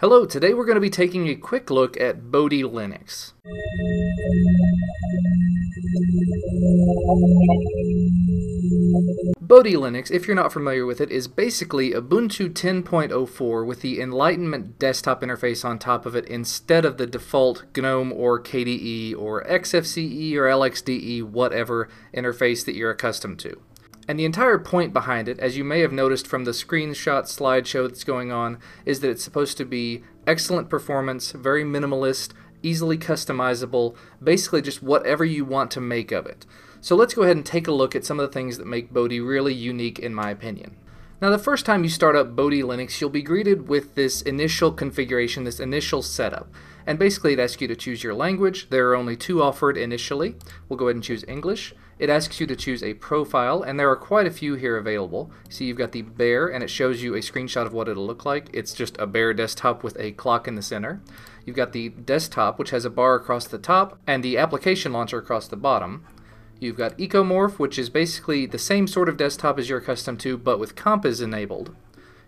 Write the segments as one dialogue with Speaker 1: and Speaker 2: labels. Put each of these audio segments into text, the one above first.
Speaker 1: Hello, today we're going to be taking a quick look at Bodhi Linux. Bodhi Linux, if you're not familiar with it, is basically Ubuntu 10.04 with the Enlightenment desktop interface on top of it instead of the default GNOME or KDE or XFCE or LXDE, whatever interface that you're accustomed to. And the entire point behind it, as you may have noticed from the screenshot slideshow that's going on, is that it's supposed to be excellent performance, very minimalist, easily customizable, basically just whatever you want to make of it. So let's go ahead and take a look at some of the things that make Bodhi really unique in my opinion. Now the first time you start up Bodhi Linux, you'll be greeted with this initial configuration, this initial setup. And basically it asks you to choose your language. There are only two offered initially. We'll go ahead and choose English. It asks you to choose a profile, and there are quite a few here available. See, you've got the bare, and it shows you a screenshot of what it'll look like. It's just a bare desktop with a clock in the center. You've got the desktop, which has a bar across the top, and the application launcher across the bottom. You've got Ecomorph, which is basically the same sort of desktop as you're accustomed to, but with Compiz enabled.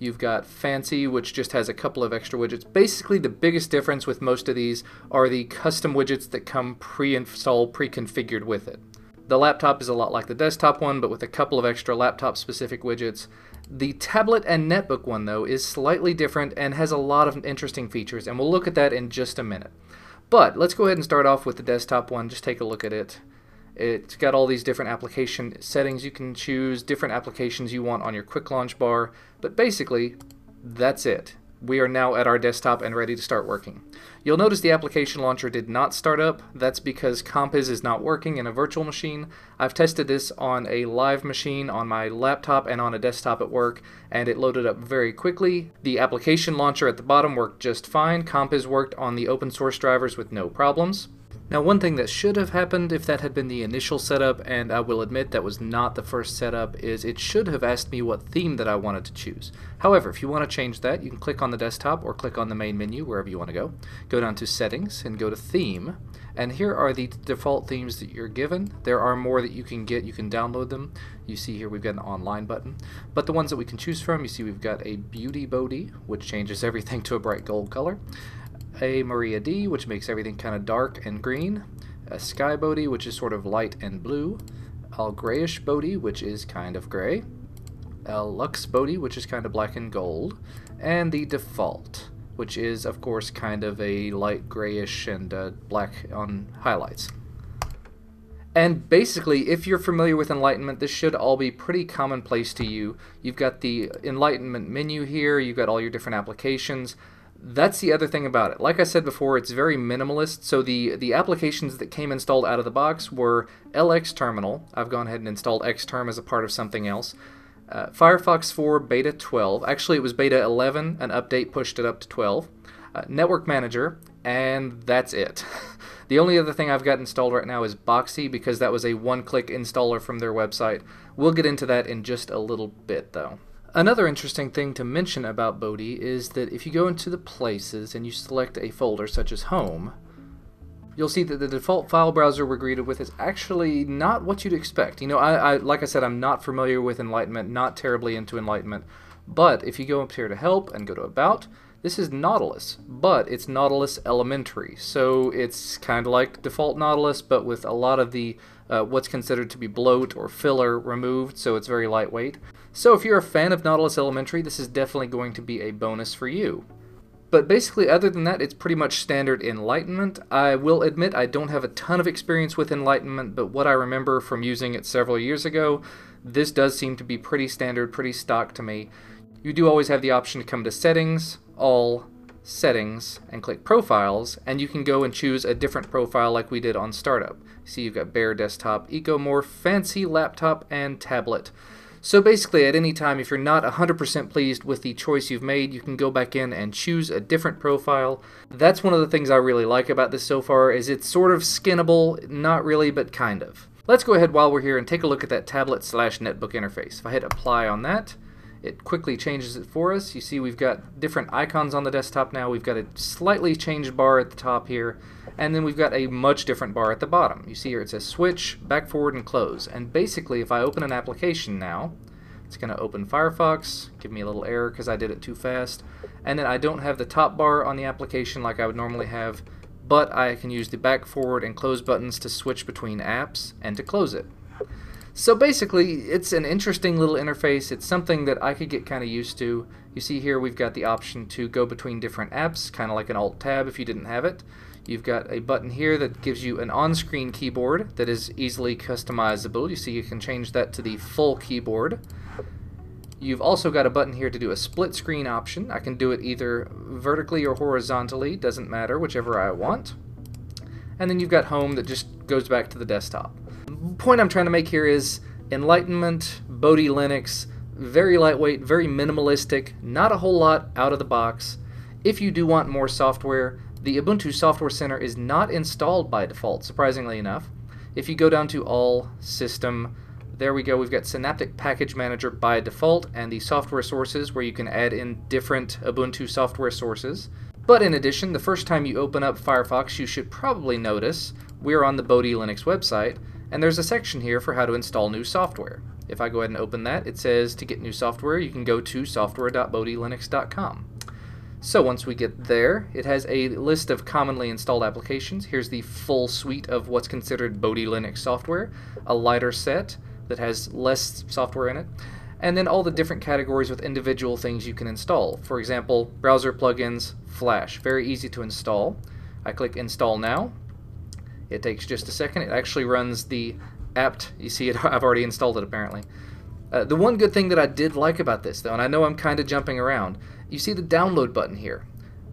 Speaker 1: You've got Fancy, which just has a couple of extra widgets. Basically, the biggest difference with most of these are the custom widgets that come pre-installed, pre-configured with it. The laptop is a lot like the desktop one, but with a couple of extra laptop-specific widgets. The tablet and netbook one, though, is slightly different and has a lot of interesting features, and we'll look at that in just a minute. But let's go ahead and start off with the desktop one. Just take a look at it. It's got all these different application settings you can choose, different applications you want on your quick launch bar, but basically, that's it we are now at our desktop and ready to start working. You'll notice the application launcher did not start up. That's because Compiz is not working in a virtual machine. I've tested this on a live machine on my laptop and on a desktop at work, and it loaded up very quickly. The application launcher at the bottom worked just fine. Compiz worked on the open source drivers with no problems. Now one thing that should have happened if that had been the initial setup, and I will admit that was not the first setup, is it should have asked me what theme that I wanted to choose. However, if you want to change that, you can click on the desktop or click on the main menu, wherever you want to go. Go down to Settings and go to Theme, and here are the default themes that you're given. There are more that you can get, you can download them. You see here we've got an online button. But the ones that we can choose from, you see we've got a Beauty Bodhi, which changes everything to a bright gold color a Maria D, which makes everything kind of dark and green, a Sky Bodhi, which is sort of light and blue, a grayish Bodhi, which is kind of gray, a Lux Bodhi, which is kind of black and gold, and the default, which is, of course, kind of a light grayish and uh, black on highlights. And basically, if you're familiar with Enlightenment, this should all be pretty commonplace to you. You've got the Enlightenment menu here, you've got all your different applications that's the other thing about it. Like I said before, it's very minimalist. So the the applications that came installed out of the box were LX Terminal. I've gone ahead and installed Xterm as a part of something else. Uh, Firefox 4 Beta 12. Actually, it was Beta 11. An update pushed it up to 12. Uh, Network Manager, and that's it. the only other thing I've got installed right now is Boxee because that was a one-click installer from their website. We'll get into that in just a little bit, though. Another interesting thing to mention about Bodhi is that if you go into the places and you select a folder such as home, you'll see that the default file browser we're greeted with is actually not what you'd expect. You know, I, I, like I said, I'm not familiar with Enlightenment, not terribly into Enlightenment, but if you go up here to Help and go to About, this is Nautilus, but it's Nautilus Elementary, so it's kind of like default Nautilus, but with a lot of the uh, what's considered to be bloat or filler removed, so it's very lightweight. So if you're a fan of Nautilus Elementary, this is definitely going to be a bonus for you. But basically, other than that, it's pretty much standard Enlightenment. I will admit I don't have a ton of experience with Enlightenment, but what I remember from using it several years ago, this does seem to be pretty standard, pretty stock to me. You do always have the option to come to Settings, All, Settings, and click Profiles, and you can go and choose a different profile like we did on Startup. See, you've got Bare Desktop, Ecomorph, Fancy Laptop, and Tablet. So basically, at any time, if you're not 100% pleased with the choice you've made, you can go back in and choose a different profile. That's one of the things I really like about this so far, is it's sort of skinnable, not really, but kind of. Let's go ahead while we're here and take a look at that tablet slash netbook interface. If I hit apply on that, it quickly changes it for us. You see we've got different icons on the desktop now. We've got a slightly changed bar at the top here, and then we've got a much different bar at the bottom. You see here it says switch, back forward, and close. And basically, if I open an application now, It's going to open Firefox, give me a little error because I did it too fast. And then I don't have the top bar on the application like I would normally have, but I can use the back, forward, and close buttons to switch between apps and to close it. So basically, it's an interesting little interface. It's something that I could get kind of used to. You see here we've got the option to go between different apps, kind of like an Alt-Tab if you didn't have it. You've got a button here that gives you an on-screen keyboard that is easily customizable. You see you can change that to the full keyboard. You've also got a button here to do a split screen option. I can do it either vertically or horizontally, doesn't matter, whichever I want. And then you've got home that just goes back to the desktop. Point I'm trying to make here is Enlightenment, Bodhi Linux, very lightweight, very minimalistic, not a whole lot out of the box. If you do want more software, the Ubuntu Software Center is not installed by default, surprisingly enough. If you go down to All, System, there we go, we've got Synaptic Package Manager by default and the software sources where you can add in different Ubuntu software sources. But in addition, the first time you open up Firefox, you should probably notice we're on the Bodhi Linux website, and there's a section here for how to install new software. If I go ahead and open that, it says to get new software, you can go to software.bodhilinux.com. So once we get there, it has a list of commonly installed applications. Here's the full suite of what's considered Bodhi Linux software, a lighter set that has less software in it, and then all the different categories with individual things you can install. For example, browser plugins, Flash, very easy to install. I click Install Now. It takes just a second. It actually runs the apt. You see it, I've already installed it apparently. Uh, the one good thing that I did like about this, though, and I know I'm kind of jumping around, you see the download button here.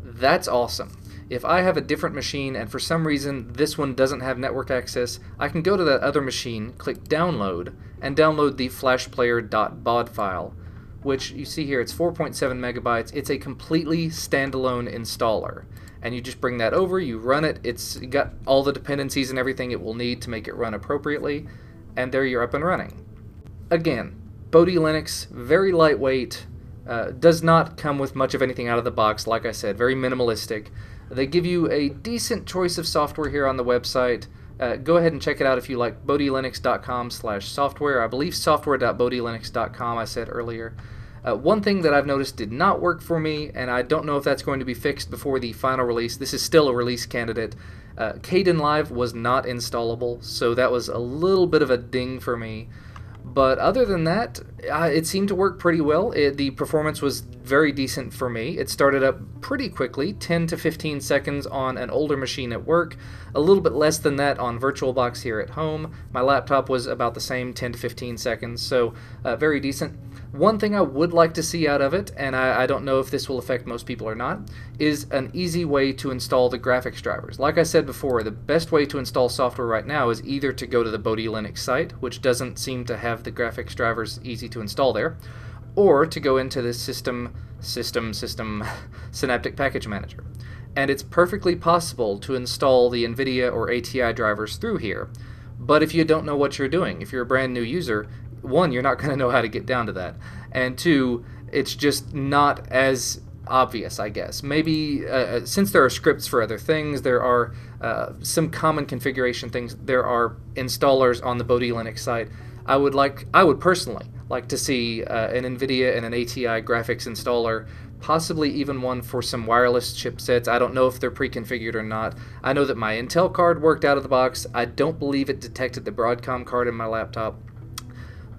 Speaker 1: That's awesome. If I have a different machine and for some reason this one doesn't have network access, I can go to that other machine, click download, and download the flashplayer.bod file, which you see here, it's 4.7 megabytes. It's a completely standalone installer. And you just bring that over, you run it, it's got all the dependencies and everything it will need to make it run appropriately, and there you're up and running. Again, Bodhi Linux, very lightweight, uh, does not come with much of anything out of the box, like I said, very minimalistic. They give you a decent choice of software here on the website. Uh, go ahead and check it out if you like bodhilinux.com slash software. I believe software.bodhilinux.com I said earlier. Uh, one thing that I've noticed did not work for me, and I don't know if that's going to be fixed before the final release. This is still a release candidate. Uh, Kdenlive was not installable, so that was a little bit of a ding for me. But other than that, uh, it seemed to work pretty well. It, the performance was very decent for me. It started up pretty quickly, 10 to 15 seconds on an older machine at work, a little bit less than that on VirtualBox here at home. My laptop was about the same, 10 to 15 seconds, so uh, very decent. One thing I would like to see out of it, and I, I, don't know if this will affect most people or not, is an easy way to install the graphics drivers. Like I said before, the best way to install software right now is either to go to the Bodhi Linux site, which doesn't seem to have the graphics drivers easy to install there, or to go into the system, system, system, Synaptic Package Manager. And it's perfectly possible to install the NVIDIA or ATI drivers through here. But if you don't know what you're doing, if you're a brand new user, one, you're not going to know how to get down to that, and two, it's just not as obvious, I guess. Maybe uh, uh, since there are scripts for other things, there are uh, some common configuration things. There are installers on the Bodhi Linux site. I would like, I would personally like to see uh, an NVIDIA and an ATI graphics installer, possibly even one for some wireless chipsets. I don't know if they're pre-configured or not. I know that my Intel card worked out of the box. I don't believe it detected the Broadcom card in my laptop.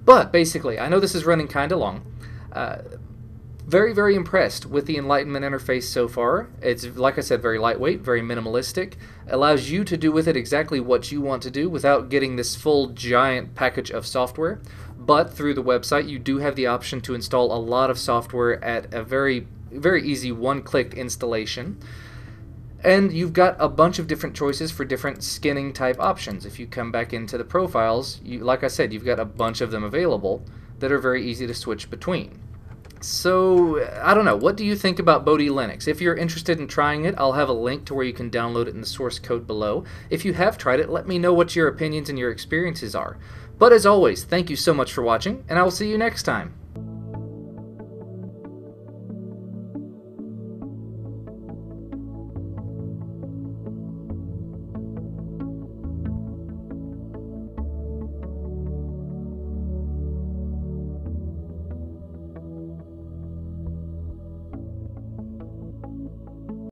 Speaker 1: But basically, I know this is running kind of long. Uh, very, very impressed with the Enlightenment interface so far. It's, like I said, very lightweight, very minimalistic. Allows you to do with it exactly what you want to do without getting this full giant package of software. But through the website, you do have the option to install a lot of software at a very, very easy one-click installation. And you've got a bunch of different choices for different skinning type options. If you come back into the profiles, you, like I said, you've got a bunch of them available that are very easy to switch between. So, I don't know, what do you think about Bodhi Linux? If you're interested in trying it, I'll have a link to where you can download it in the source code below. If you have tried it, let me know what your opinions and your experiences are. But as always, thank you so much for watching, and I will see you next time.